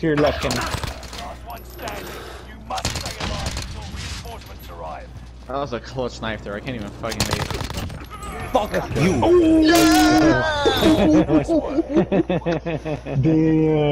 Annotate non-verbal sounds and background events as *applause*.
to your left, Kenny. That was a close knife there. I can't even fucking make it. Fuck you! *laughs* *laughs* Damn.